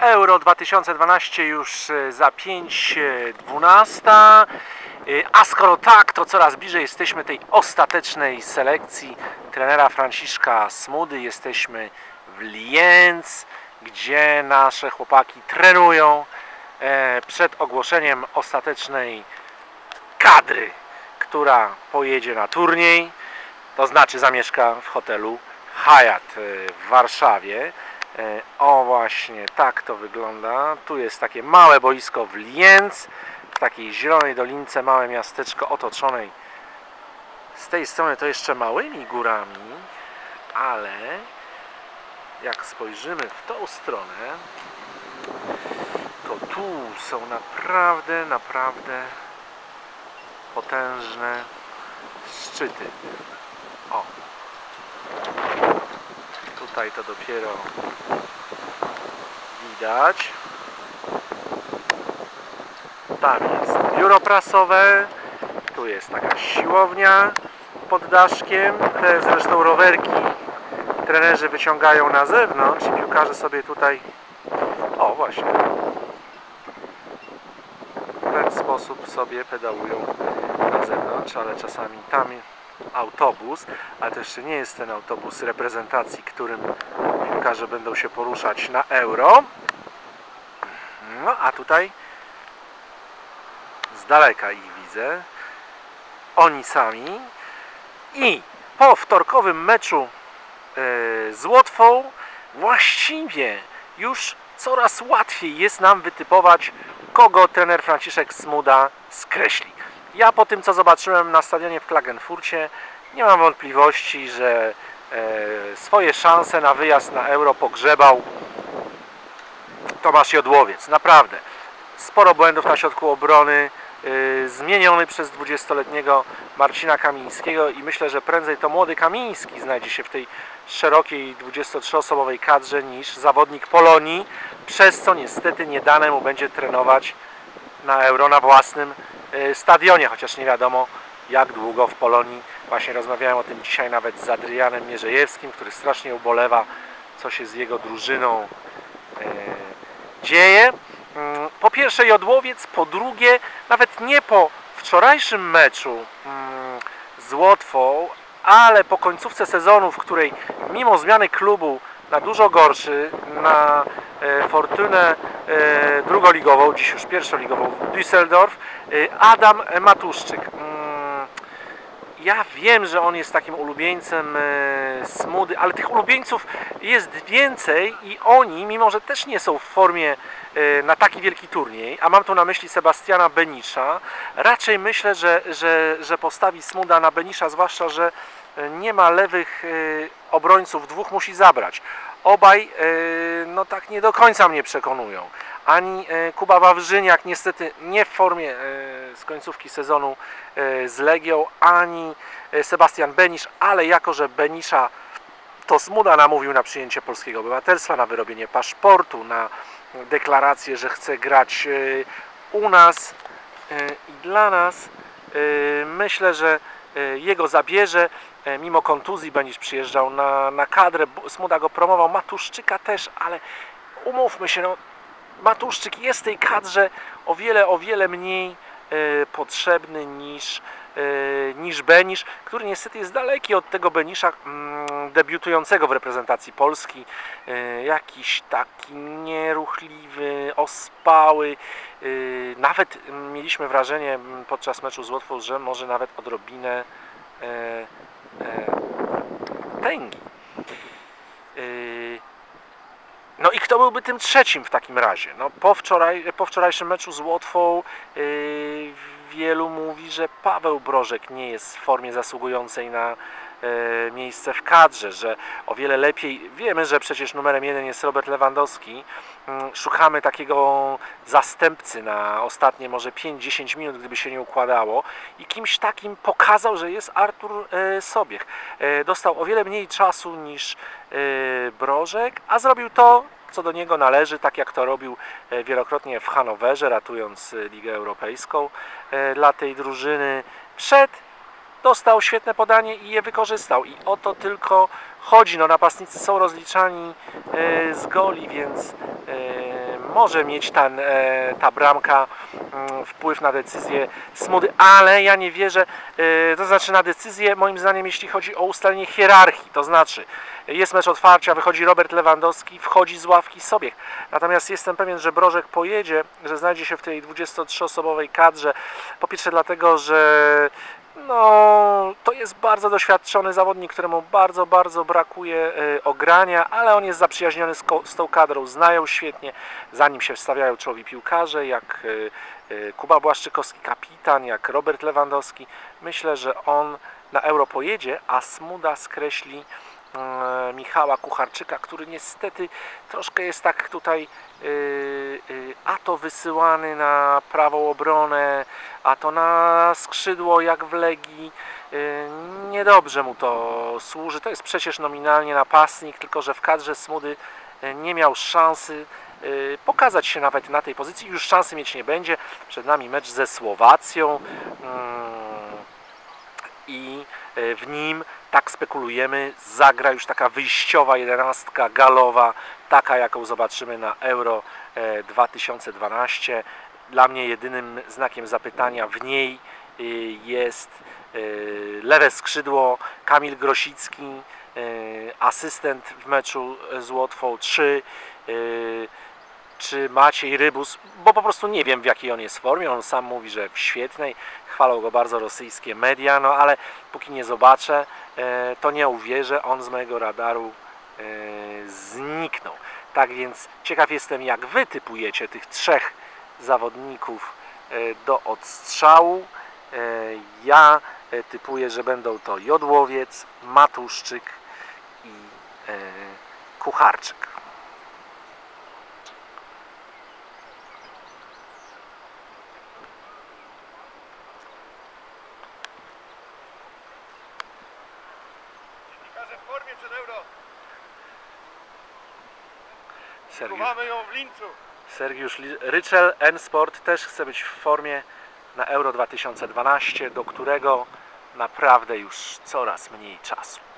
Euro 2012 już e, za 5.12. A skoro tak, to coraz bliżej jesteśmy tej ostatecznej selekcji trenera Franciszka Smudy. Jesteśmy w Lienz, gdzie nasze chłopaki trenują e, przed ogłoszeniem ostatecznej kadry, która pojedzie na turniej, to znaczy zamieszka w hotelu Hyatt e, w Warszawie. E, O właśnie, tak to wygląda. Tu jest takie małe boisko w Lienz, w takiej zielonej dolince, małe miasteczko otoczonej z tej strony to jeszcze małymi górami, ale jak spojrzymy w tą stronę, to tu są naprawdę, naprawdę potężne szczyty. O! Tutaj to dopiero widać. Tam jest biuro prasowe, tu jest taka siłownia pod daszkiem. Te zresztą rowerki trenerzy wyciągają na zewnątrz i piłkarze sobie tutaj o właśnie w ten sposób sobie pedałują na zewnątrz, ale czasami tam autobus, ale to jeszcze nie jest ten autobus reprezentacji, którym piłkarze będą się poruszać na euro. No a tutaj z daleka ich widzę. Oni sami. I po wtorkowym meczu e, z Łotwą właściwie już coraz łatwiej jest nam wytypować, kogo trener Franciszek Smuda skreśli. Ja po tym, co zobaczyłem na stadionie w Klagenfurcie, nie mam wątpliwości, że e, swoje szanse na wyjazd na Euro pogrzebał Tomasz Jodłowiec. Naprawdę. Sporo błędów na środku obrony, yy, zmieniony przez 20-letniego Marcina Kamińskiego i myślę, że prędzej to młody Kamiński znajdzie się w tej szerokiej 23-osobowej kadrze niż zawodnik Polonii, przez co niestety nie dane mu będzie trenować na Euro na własnym stadionie, chociaż nie wiadomo jak długo w Polonii. Właśnie rozmawiałem o tym dzisiaj nawet z Adrianem Mierzejewskim, który strasznie ubolewa, co się z jego drużyną yy, dzieje. Mm, Po pierwsze Jodłowiec, po drugie nawet nie po wczorajszym meczu mm, z Łotwą, ale po końcówce sezonu, w której mimo zmiany klubu na dużo gorszy, na e, fortunę e, drugoligową, dziś już pierwszoligową w Düsseldorf, e, Adam Matuszczyk. Mm, ja wiem, że on jest takim ulubieńcem e, Smudy, ale tych ulubieńców jest więcej i oni, mimo że też nie są w formie e, na taki wielki turniej, a mam tu na myśli Sebastiana Benisza, raczej myślę, że, że, że postawi Smuda na Benisza, zwłaszcza, że nie ma lewych obrońców, dwóch musi zabrać. Obaj no tak nie do końca mnie przekonują. Ani e, Kuba Wawrzyniak niestety nie w formie e, z końcówki sezonu e, z Legią, ani Sebastian Benisz, ale jako, że Benisza to Smuda namówił na przyjęcie polskiego obywatelstwa, na wyrobienie paszportu, na deklarację, że chce grać u nas i dla nas, myślę, że jego zabierze. Mimo kontuzji Benisz przyjeżdżał na, na kadrę, Smuda go promował, Matuszczyka też, ale umówmy się, no, Matuszczyk jest tej kadrze o wiele, o wiele mniej e, potrzebny niż, e, niż Benisz, który niestety jest daleki od tego Benisza mm, debiutującego w reprezentacji Polski. E, jakiś taki nieruchliwy, ospały. Nawet mieliśmy wrażenie mm, podczas meczu z Łotwą, że może nawet odrobinę tęgi. E, no i kto byłby tym trzecim w takim razie? No po, wczoraj, po wczorajszym meczu z Łotwą yy, wielu mówi, że Paweł Brożek nie jest w formie zasługującej na yy, miejsce w kadrze, że o wiele lepiej, wiemy, że przecież numerem jeden jest Robert Lewandowski, yy, szukamy takiego zastępcy na ostatnie może 5-10 minut, gdyby się nie układało i kimś takim pokazał, że jest Artur yy, Sobiech. Yy, dostał o wiele mniej czasu niż yy, Brożek, a zrobił to, co do niego należy, tak jak to robił e, wielokrotnie w Hanowerze, ratując e, Ligę Europejską e, dla tej drużyny. Przed dostał świetne podanie i je wykorzystał. I o to tylko chodzi. No, napastnicy są rozliczani z goli, więc może mieć ten, e, ta bramka mm, wpływ na decyzję Smudy, ale ja nie wierzę, e, to znaczy na decyzję moim zdaniem jeśli chodzi o ustalenie hierarchii, to znaczy jest mecz otwarcia, wychodzi Robert Lewandowski, wchodzi z ławki Sobiech. Natomiast jestem pewien, że Brożek pojedzie, że znajdzie się w tej 23-osobowej kadrze. Po pierwsze dlatego, że no, to jest bardzo doświadczony zawodnik, któremu bardzo, bardzo brakuje e, ogrania, ale on jest zaprzyjaźniony z, z tą kadrą, znają świetnie, za nim się wstawiają czołowi piłkarze, jak e, e, Kuba Błaszczykowski, kapitan, jak Robert Lewandowski. Myślę, że on na Euro pojedzie, a Smuda skreśli Michała Kucharczyka, który niestety troszkę jest tak tutaj y, y, a to wysyłany na prawą obronę, a to na skrzydło jak w Legii. Y, Niedobrze mu to służy. To jest przecież nominalnie napastnik, tylko że w kadrze Smudy y, nie miał szansy y, pokazać się nawet na tej pozycji. Już szansy mieć nie będzie. Przed nami mecz ze Słowacją. Mm, i e, w nim, tak spekulujemy, zagra już taka wyjściowa jedenastka galowa, taka jaką zobaczymy na Euro e, 2012. Dla mnie jedynym znakiem zapytania w niej e, jest e, lewe skrzydło. Kamil Grosicki, e, asystent w meczu z Łotwą 3 czy Maciej Rybus, bo po prostu nie wiem w jakiej on jest formie, on sam mówi, że w świetnej, chwalą go bardzo rosyjskie media, no ale póki nie zobaczę, to nie uwierzę, on z mojego radaru zniknął. Tak więc ciekaw jestem jak Wy typujecie tych trzech zawodników e, do odstrzału. E, Ja e, typuję, że będą to Jodłowiec, Matuszczyk i Kucharczyk. Sergiusz. Mamy ją w Lincu. Sergiusz Ryczel N-Sport też chce być w formie na Euro 2012, do którego naprawdę już coraz mniej czasu.